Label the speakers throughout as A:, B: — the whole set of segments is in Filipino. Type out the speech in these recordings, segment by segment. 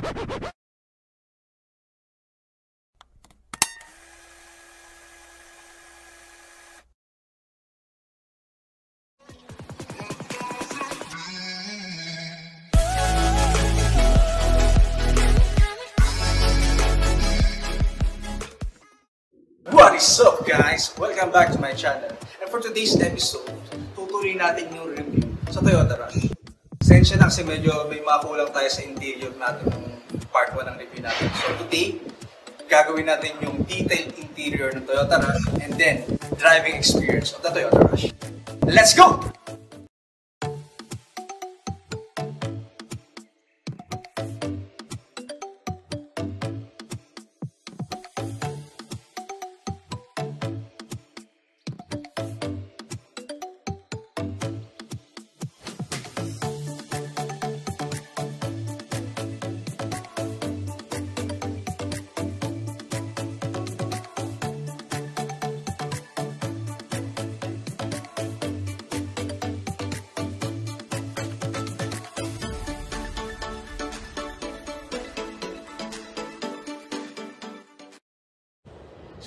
A: What is up guys? Welcome back to my channel. And for today's episode, tutuloy natin yung review sa Toyota Rush. Sensya na kasi medyo may mga kulang tayo sa interior natin ng part 1 ng review natin. So today, gagawin natin yung detailed interior ng Toyota Rush and then driving experience of the Toyota Rush. Let's go!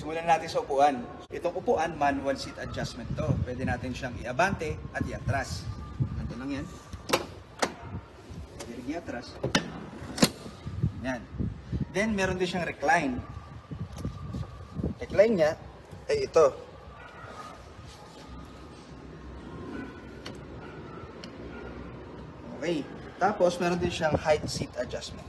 A: Simulan natin sa upuan. Itong upuan, manual seat adjustment to. Pwede natin siyang iabante at iatras. Ganito lang yan. Pwede rin iatras. Yan. Then, meron din siyang recline. Recline niya ay ito. Okay. Tapos, meron din siyang height seat adjustment.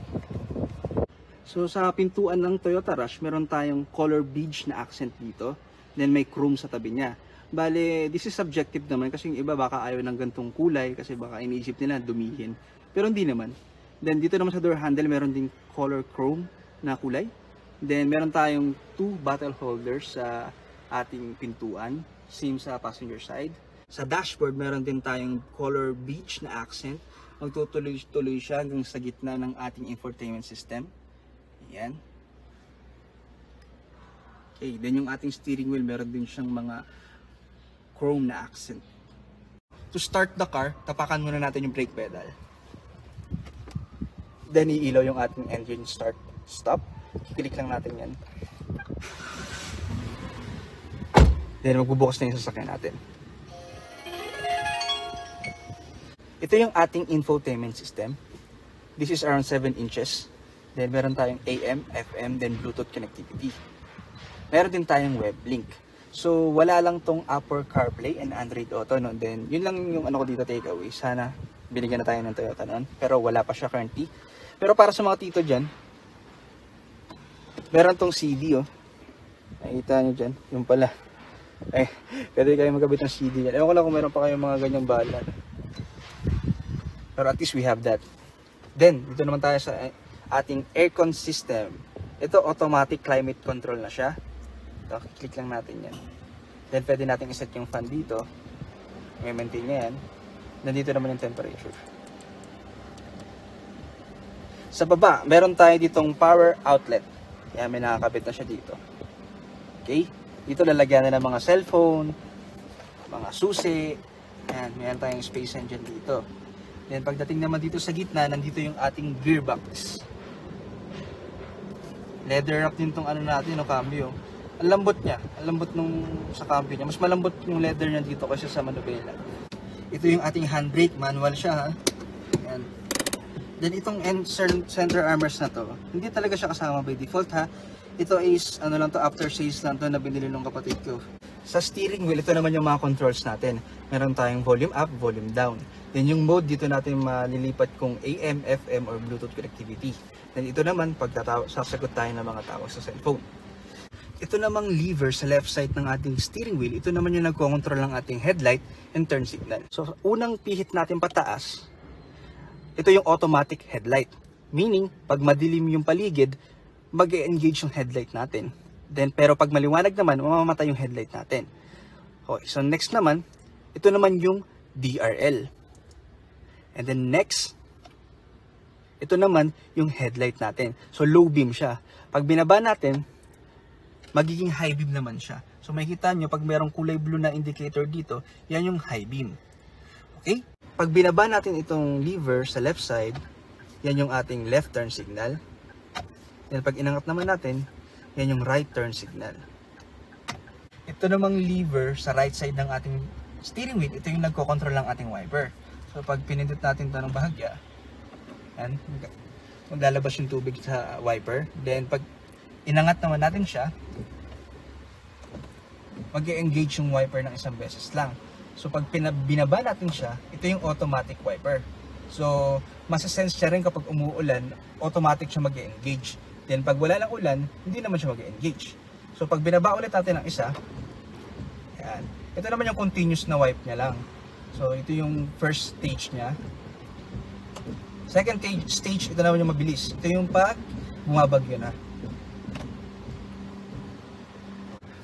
A: So sa pintuan ng Toyota Rush, meron tayong color beige na accent dito. Then may chrome sa tabi niya. Bale, this is subjective naman kasi yung iba baka ayaw ng gantong kulay kasi baka iniisip nila dumihin. Pero hindi naman. Then dito naman sa door handle, meron ding color chrome na kulay. Then meron tayong two bottle holders sa ating pintuan. Same sa passenger side. Sa dashboard, meron din tayong color beige na accent. Magtutuloy-tuloy siya hanggang sa gitna ng ating infotainment system. Yan. Okay, then yung ating steering wheel, meron din siyang mga chrome na accent. To start the car, tapakan muna natin yung brake pedal. Then iilaw yung ating engine start stop. Kilik lang natin yan. Then magbubukas na yung sasakyan natin. Ito yung ating infotainment system. This is around 7 inches. Then meron tayong AM, FM, then Bluetooth connectivity. Meron din tayong web link. So wala lang tong Apple CarPlay and Android Auto no. Then yun lang yung ano ko dito takeaway. Sana binigyan na tayo ng Toyota noon. Pero wala pa siya currently. Pero para sa mga tito dyan, meron tong CD oh. Nakita nyo dyan. Yung pala. Eh, pwede kayo magkabit ng CD dyan. Ewan ko lang kung meron pa kayong mga ganyang bala. Pero at least we have that. Then, dito naman tayo sa ating aircon system. Ito automatic climate control na siya. Ito, click lang natin yan. Then pwede natin iset yung fan dito. May maintain niya yan. Nandito naman yung temperature. Sa baba, meron tayo ditong power outlet. Kaya may nakakabit na siya dito. Okay? Dito lalagyan na ng mga cellphone, mga susi. Ayan, meron tayong space engine dito. Then pagdating naman dito sa gitna, nandito yung ating gearbox. Leather wrap din tong ano natin, no, cambio. Ang lambot niya, ang lambot nung sa cambio niya. Mas malambot yung leather niya dito kasi sa manubela. Ito yung ating handbrake, manual siya ha. Ayan. Then itong end center armrest na to, hindi talaga siya kasama by default ha. Ito is ano lang to after sales lang to na binili ng kapatid ko. Sa steering wheel, ito naman yung mga controls natin. Meron tayong volume up, volume down. Then yung mode dito natin malilipat kung AM, FM or Bluetooth connectivity. Then ito naman pag sasagot tayo ng mga tawag sa cellphone. Ito namang lever sa left side ng ating steering wheel, ito naman yung nagkocontrol ng ating headlight and turn signal. So unang pihit natin pataas, ito yung automatic headlight. Meaning, pag madilim yung paligid, mag engage yung headlight natin. Then, pero pag maliwanag naman, mamamatay yung headlight natin. Okay, so next naman, ito naman yung DRL. And then next, ito naman yung headlight natin. So low beam siya. Pag binaba natin, magiging high beam naman siya. So makikita nyo, pag mayroong kulay blue na indicator dito, yan yung high beam. Okay? Pag binaba natin itong lever sa left side, yan yung ating left turn signal. Then pag inangat naman natin, yan yung right turn signal. Ito namang lever sa right side ng ating steering wheel, ito yung nagko-control ng ating wiper. So pag pinindot natin ito ng bahagya, yan, maglalabas yung tubig sa wiper. Then pag inangat naman natin siya, mag engage yung wiper ng isang beses lang. So pag binaba natin siya, ito yung automatic wiper. So masasense siya rin kapag umuulan, automatic siya mag engage Then pag wala ng ulan, hindi naman siya mag engage So pag binaba ulit natin ng isa, yan. Ito naman yung continuous na wipe niya lang. So ito yung first stage niya. Second stage, stage ito naman yung mabilis. Ito yung pag bumabagyo na.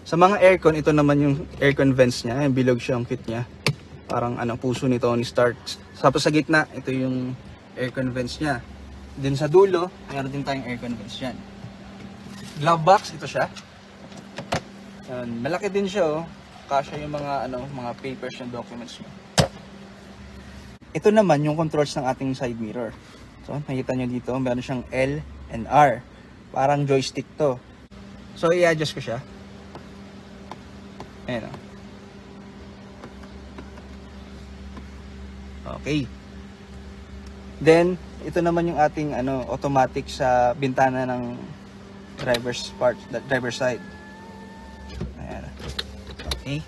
A: Sa mga aircon, ito naman yung aircon vents niya. Yung bilog siya ang kit niya. Parang anong puso ni Tony Stark. Tapos sa gitna, ito yung aircon vents niya. Din sa dulo, mayroon din tayong aircon vents yan. Glove box, ito siya. Yan, malaki din siya oh. Kasya yung mga ano, mga papers and documents mo. Ito naman yung controls ng ating side mirror. So, nakita nyo dito, meron siyang L and R. Parang joystick to. So, i-adjust ko siya. Ayan o. Okay. Then, ito naman yung ating ano, automatic sa bintana ng driver's part, driver's side. Ayan. Okay.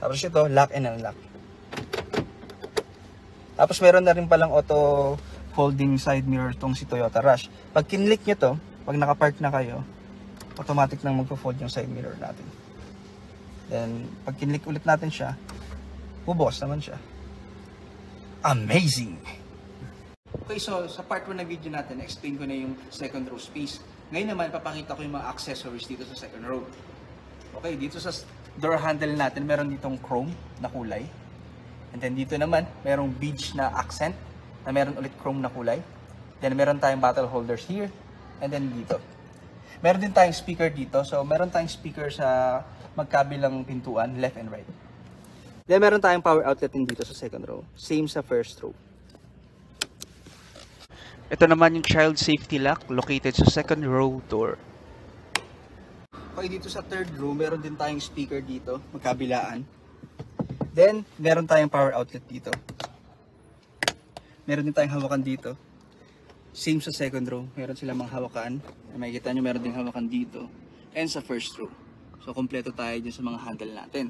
A: Tapos ito, lock and unlock. Tapos meron na rin palang auto folding side mirror tong si Toyota Rush. Pag kinlik nyo to, pag nakapark na kayo, automatic nang magpo-fold yung side mirror natin. Then, pag kinlik ulit natin siya, bubukas naman siya. Amazing! Okay, so sa part 1 na video natin, explain ko na yung second row space. Ngayon naman, papakita ko yung mga accessories dito sa second row. Okay, dito sa door handle natin, meron ditong chrome na kulay. And then dito naman, merong beige na accent na meron ulit chrome na kulay. Then meron tayong bottle holders here. And then dito. Meron din tayong speaker dito. So meron tayong speaker sa magkabilang pintuan, left and right. Then meron tayong power outlet din dito sa second row. Same sa first row. Ito naman yung child safety lock located sa second row door. Okay, dito sa third row, meron din tayong speaker dito, magkabilaan. Then, meron tayong power outlet dito. Meron din tayong hawakan dito. Same sa second row, meron silang mga hawakan. Makikita nyo, meron din hawakan dito. And sa first row. So, kompleto tayo dyan sa mga handle natin.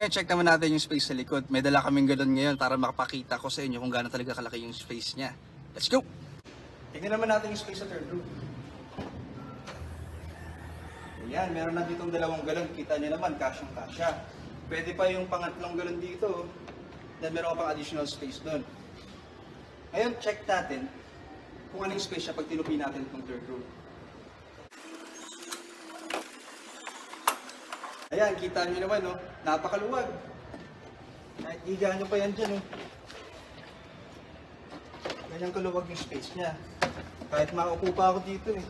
A: Okay, check naman natin yung space sa likod. May dala kaming ganun ngayon para makapakita ko sa inyo kung gaano talaga kalaki yung space niya. Let's go! Tingnan naman natin yung space sa third row. Ayan, meron na ditong dalawang galon. Kita nyo naman, kasyang kasya. Pwede pa yung pangatlong galon dito. Then meron pang additional space doon. Ngayon, check natin kung anong space siya pag tinupi natin itong third row. Ayan, kita nyo naman, no? Napakaluwag. Kahit higa nyo pa yan dyan, no? Ganyan kaluwag yung space niya. Kahit makaupo ako dito, eh.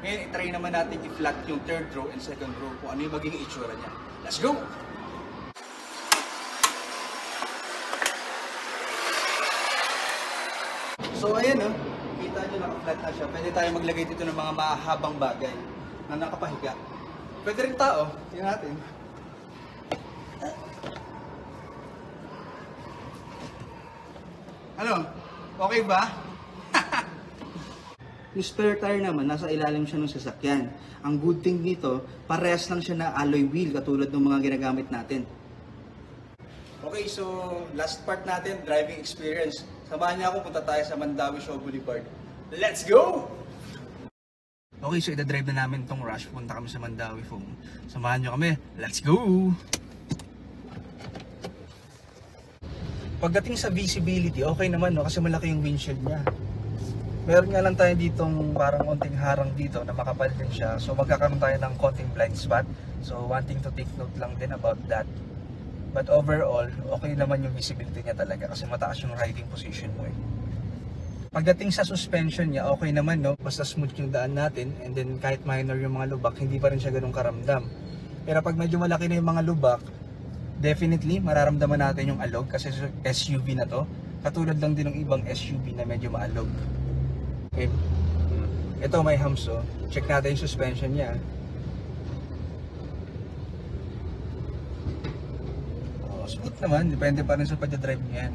A: Ngayon, try naman natin i-flat yung third row and second row kung ano yung magiging itsura niya. Let's go! So, ayan, no? Kita nyo naka-flat na siya. Pwede tayo maglagay dito ng mga mahabang bagay na nakapahiga. Pwede rin tao. Tingnan natin. Ano? Okay ba? Yung spare tire naman, nasa ilalim siya ng sasakyan. Ang good thing dito, parehas lang siya na alloy wheel katulad ng mga ginagamit natin. Okay, so last part natin, driving experience. Samahan niya ako, punta tayo sa Mandawi Show Boulevard. Let's go! Okay, so ida-drive na namin tong rush. Punta kami sa Mandawi Foam. Samahan niyo kami. Let's go! Pagdating sa visibility, okay naman no kasi malaki yung windshield niya. Meron nga lang tayo ditong parang konting harang dito na makapal din siya. So magkakaroon tayo ng konting blind spot. So wanting to take note lang din about that. But overall, okay naman yung visibility niya talaga kasi mataas yung riding position mo eh. Pagdating sa suspension niya, okay naman no. Basta smooth yung daan natin and then kahit minor yung mga lubak, hindi pa rin siya ganun karamdam. Pero pag medyo malaki na yung mga lubak, definitely mararamdaman natin yung alog kasi SUV na to. Katulad lang din ng ibang SUV na medyo maalog. Okay. Ito may hams oh. Check natin yung suspension niya. Oh, smooth naman, depende pa rin sa pagdadrive niya yan.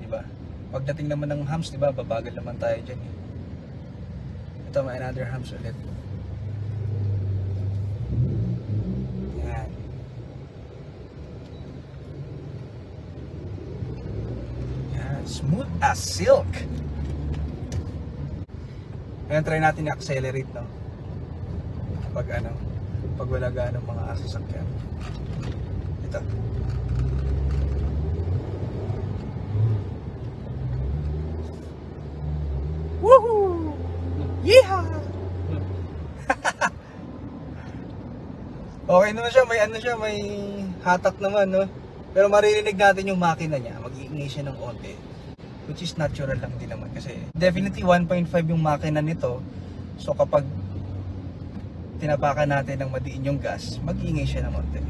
A: Di ba? Pagdating naman ng hams, di ba, babagal naman tayo dyan eh. Ito may another hams ulit. Yan. Yan, smooth as silk. Ngayon try natin i-accelerate no. Pag ano, pag wala gaano mga sasakyan. Ito. Woohoo! Yeehaw! okay naman siya, may ano siya, may hatak naman, no? Pero maririnig natin yung makina niya, mag-iingay siya ng onte. Which is natural lang din naman kasi definitely 1.5 yung makina nito. So kapag tinapakan natin ng madiin yung gas, mag-iingay siya ng onte.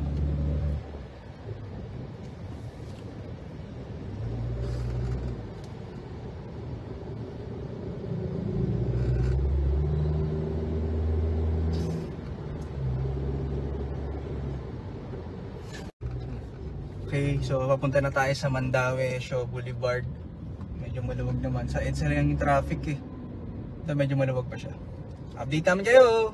A: Okay, so papunta na tayo sa Mandaue Show Boulevard. Medyo maluwag naman. Sa EDSA lang yung traffic eh. Ito medyo maluwag pa siya. Update namin kayo!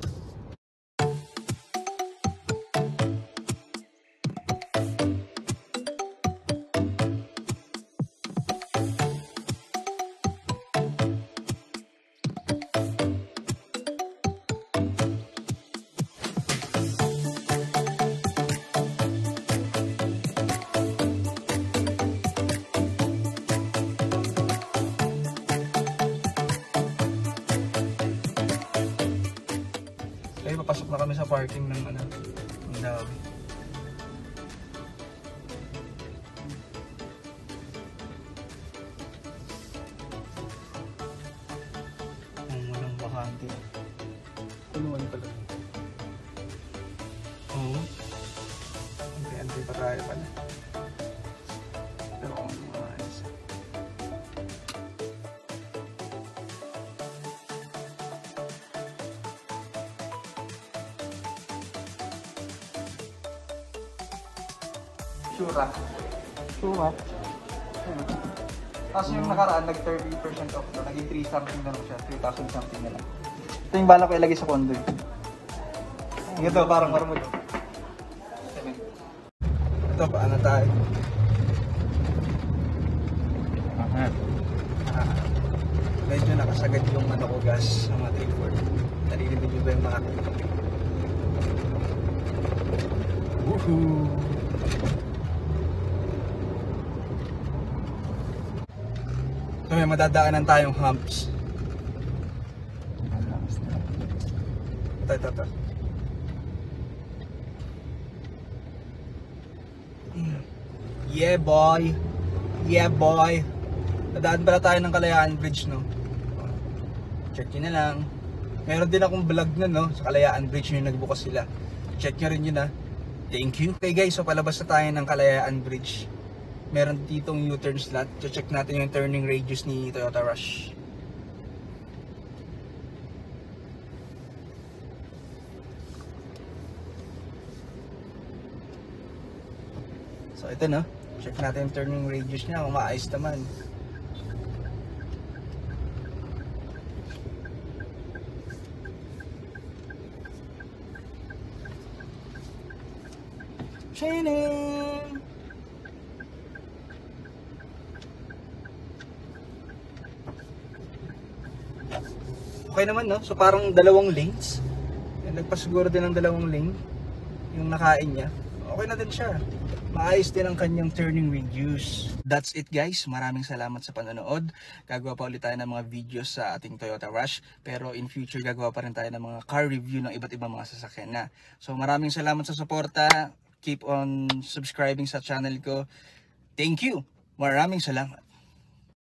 A: Papasok na kami sa parking ng ano. Ang Shura. Shura. Tapos yung nakaraan, nag 30% off na. Naging 3 something na lang siya. 3,000 something na lang. Ito yung bala ko ilagay sa condo. Ito, parang marmot. Ito, paano tayo?
B: Aha.
A: Ah, medyo nakasagad yung ano ko gas sa mga 3-4. Nalilibid yung ba yung mga Woohoo! So may madadaanan tayong humps. Ito, ito, ito. Yeah boy! Yeah boy! Nadaan pala tayo ng Kalayaan Bridge no? Check nyo na lang. Meron din akong vlog na no, sa Kalayaan Bridge yung nagbukas sila. Check nyo rin yun ha. Thank you. Okay guys, so palabas na tayo ng Kalayaan Bridge. Meron ditong U-turn slot. Check natin yung turning radius ni Toyota Rush. So ito na. Check natin yung turning radius niya kung maayos naman. Training! Okay naman no? So parang dalawang lanes. Nagpasiguro din ng dalawang lane yung nakain niya. Okay na din siya. Maayos din ang kanyang turning radius. That's it guys. Maraming salamat sa panonood. Gagawa pa ulit tayo ng mga videos sa ating Toyota Rush. Pero in future gagawa pa rin tayo ng mga car review ng iba't ibang mga sasakyan na. So maraming salamat sa suporta. Keep on subscribing sa channel ko. Thank you. Maraming salamat.